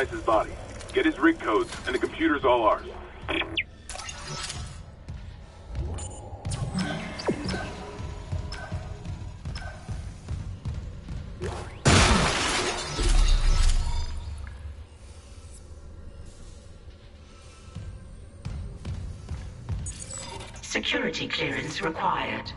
Captain Mathius' body. Get his rig codes, and the computer's all ours. Security clearance required.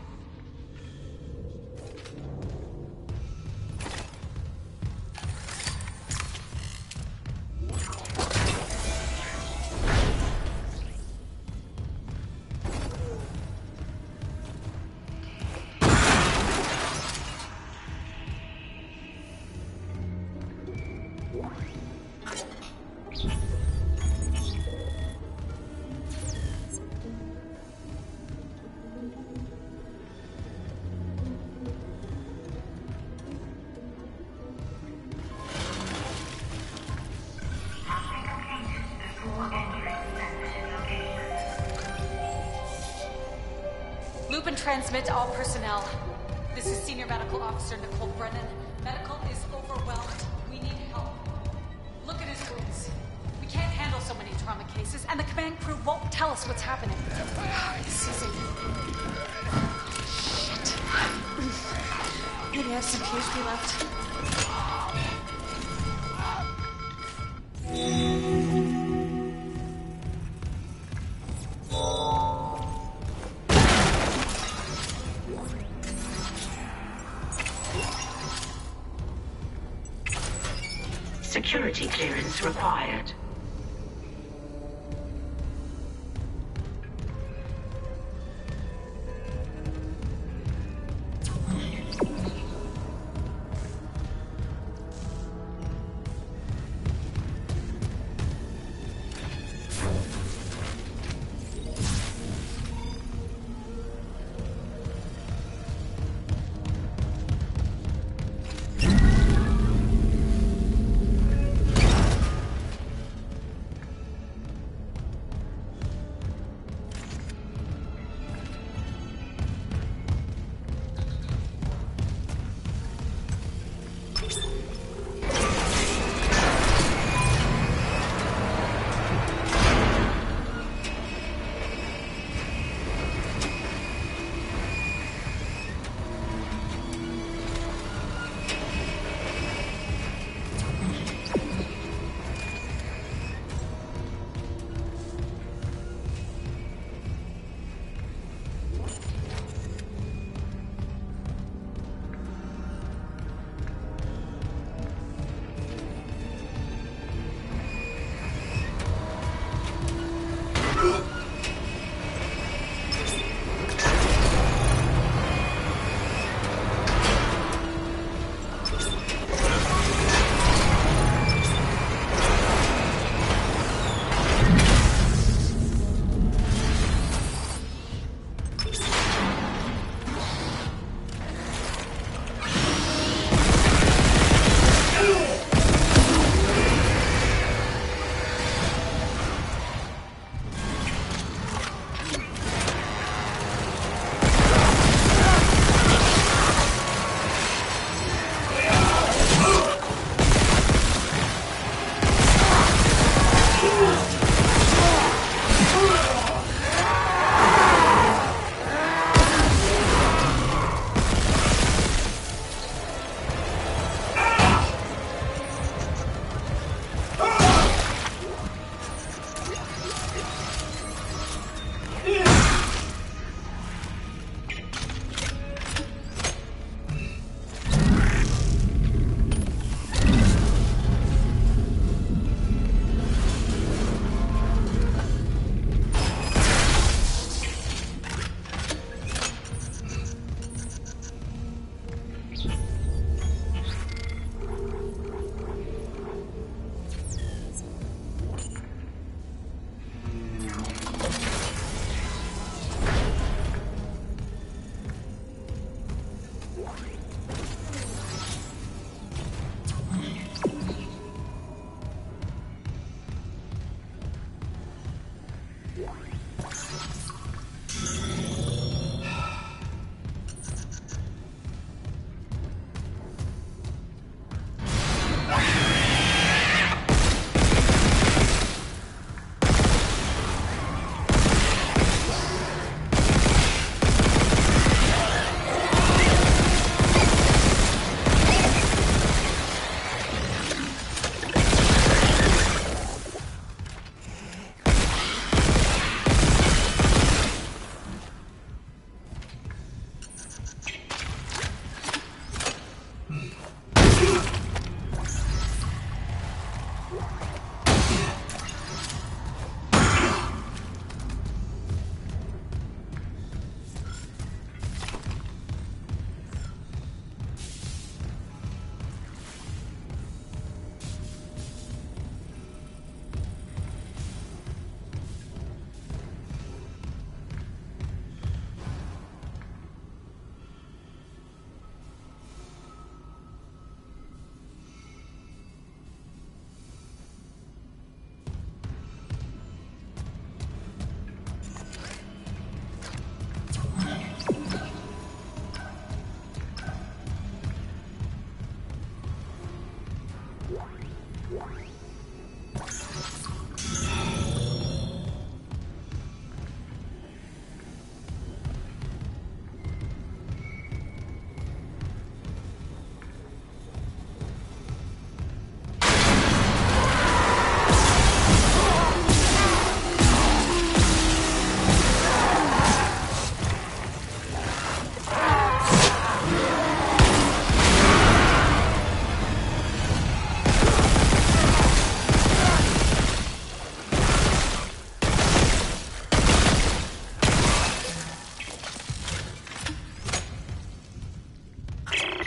Transmit all personnel. This is Senior Medical Officer Nicole Brennan. Medical is overwhelmed. We need help. Look at his wounds. We can't handle so many trauma cases, and the command crew won't tell us what's happening. This isn't... Shit. Maybe I have some left.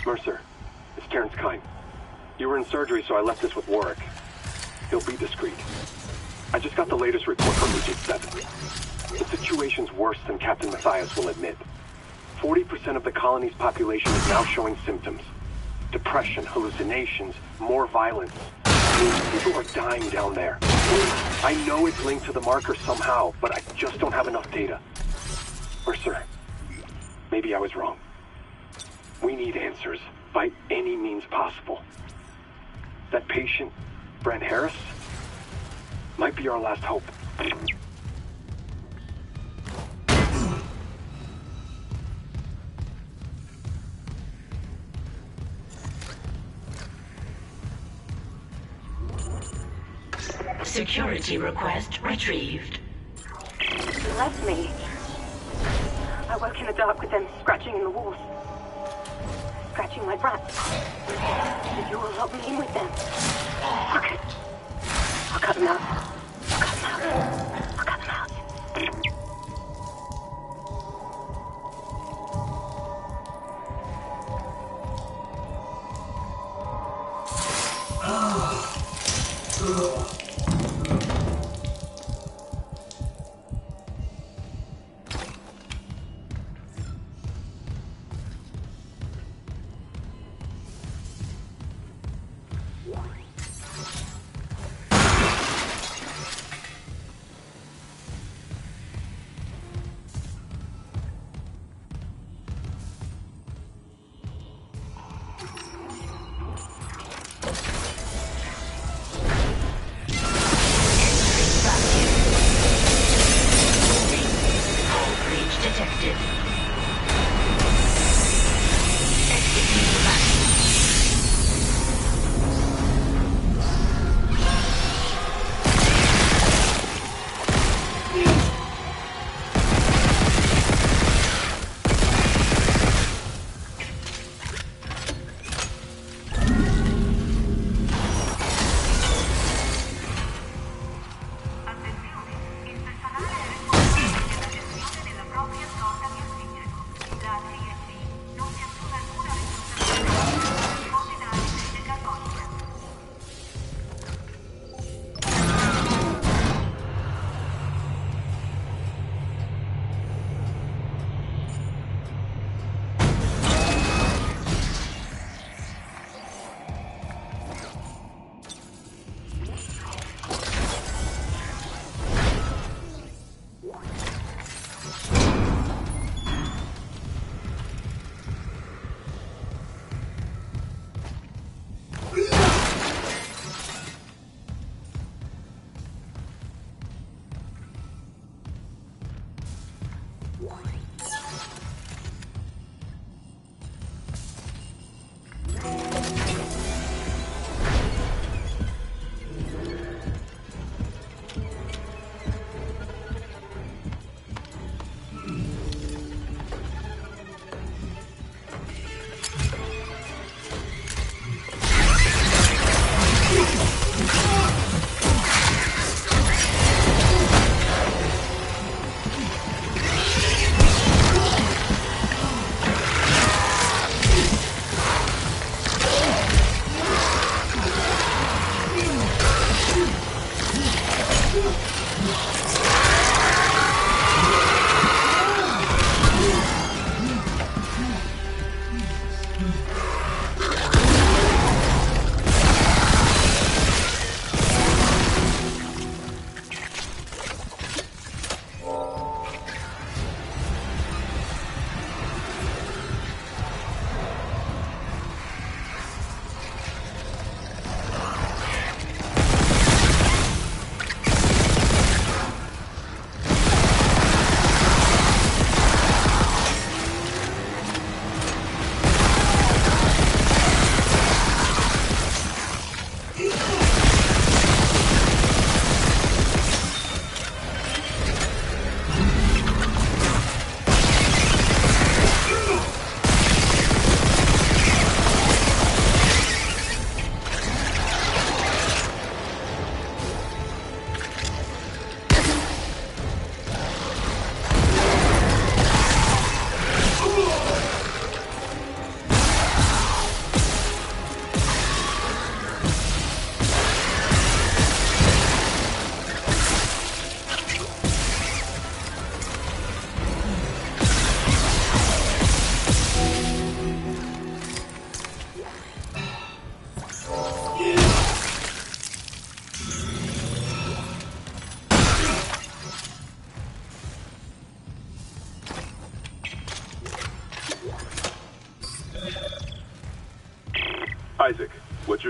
Mercer, it's Terrence Kyne. You were in surgery, so I left this with Warwick. He'll be discreet. I just got the latest report from Region 7. The situation's worse than Captain Mathius will admit. 40% of the colony's population is now showing symptoms. Depression, hallucinations, more violence. People are dying down there. I know it's linked to the marker somehow, but I just don't have enough data. Mercer, maybe I was wrong. We need answers by any means possible. That patient, Brent Harris, might be our last hope. Security request retrieved. They left me. I woke in the dark with them scratching in the walls. Scratching my brat. Did you will help me in with them? Okay. I'll cut them out. I'll cut them out.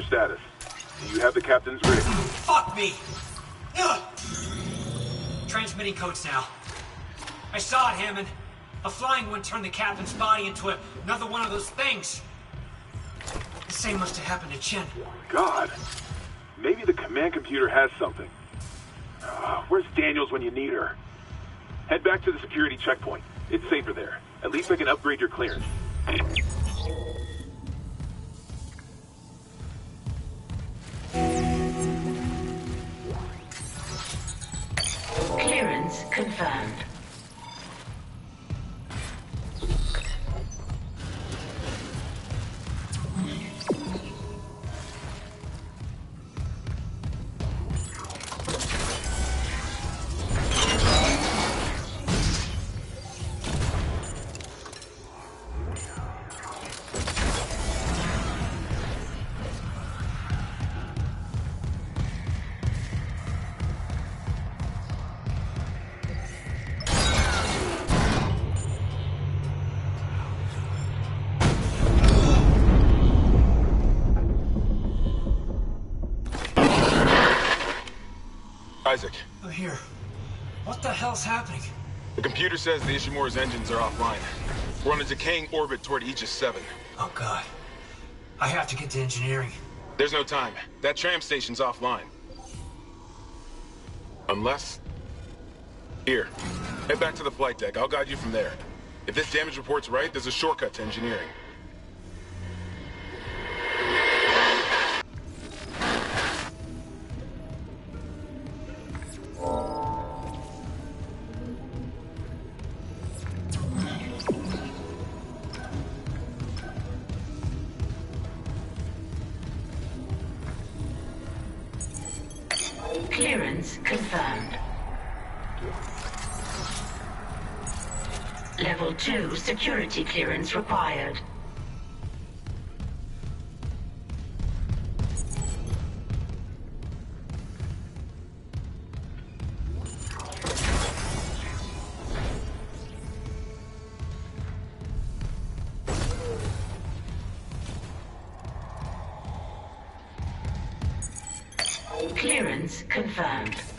Do you have the captain's rig? Fuck me! Ugh. Transmitting codes now. I saw it, Hammond. A flying one turned the captain's body into a, another one of those things. The same must have happened to Chen. God. Maybe the command computer has something. Uh, where's Daniels when you need her? Head back to the security checkpoint. It's safer there. At least I can upgrade your clearance. Confirmed. Isaac, Oh, here. What the hell's happening? the computer says the Ishimura's engines are offline. We're on a decaying orbit toward Aegis 7. Oh, God. I have to get to engineering. There's no time. That tram station's offline. Unless... Here. Head back to the flight deck. I'll guide you from there. If this damage report's right, there's a shortcut to engineering. Clearance confirmed. Level 2 security clearance required. Confirmed.